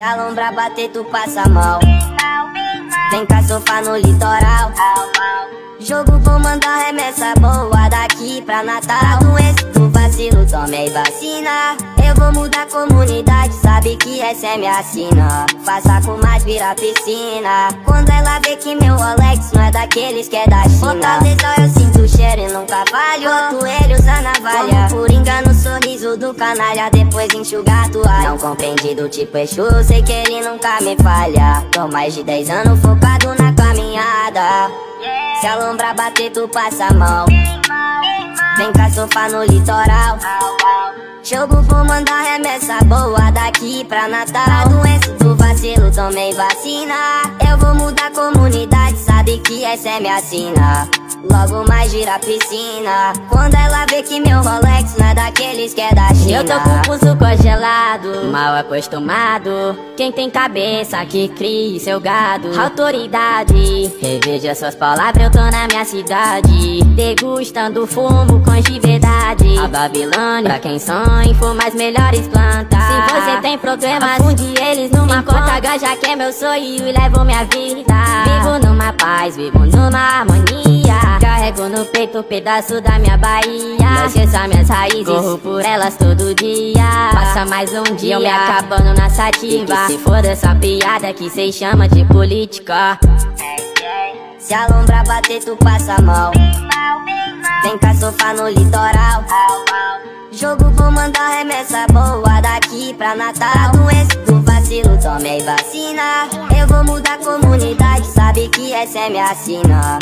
A lombra bater, tu passa mal. Vem cá sofá no litoral. Jogo vou mandar remessa boa daqui pra Natal. Doença do vacilo, tomei vacina. Eu vou mudar a comunidade, sabe que essa é minha sina. Faça com mais virar piscina. Quando ela vê que meu Rolex não é daqueles que é da China. Fortaleza, eu sinto o cheiro e nunca falho. Boto ele usa navalha. Do canalha. Depois enxugar a toalha. Não compreendido, tipo Exu, sei que ele nunca me falha. Tô mais de 10 anos focado na caminhada. Se a lombra bater, tu passa mal. Vem cá sofá no litoral. Jogo vou mandar remessa boa daqui pra Natal. Doença do vacilo, tomei vacina. Eu vou mudar a comunidade, sabe que essa é minha sina. Logo mais gira a piscina. Quando ela vê que meu Rolex não é daqueles que é da China. Eu tô com o pulso congelado, mal acostumado. Quem tem cabeça que crie seu gado. Autoridade, reveja suas palavras, eu tô na minha cidade. Degustando fumo com de verdade. A Babilônia, pra quem sonha, for mais melhores plantas. Se você tem problemas, funde eles numa conta. Ganja que é meu sonho e levo minha vida. Vivo numa paz, vivo numa harmonia Carrego no peito um pedaço da minha Bahia esqueça minhas raízes, corro por elas todo dia. Passa mais um dia, eu me acabando na sativa. E se for dessa piada que cês chama de política. Se a lombra bater tu passa mal. Vem cá sofá no litoral. Jogo vou mandar remessa boa daqui pra Natal. Doença do vacilo, tomei vacina. Eu vou mudar a comunidade, sabe que essa é minha sina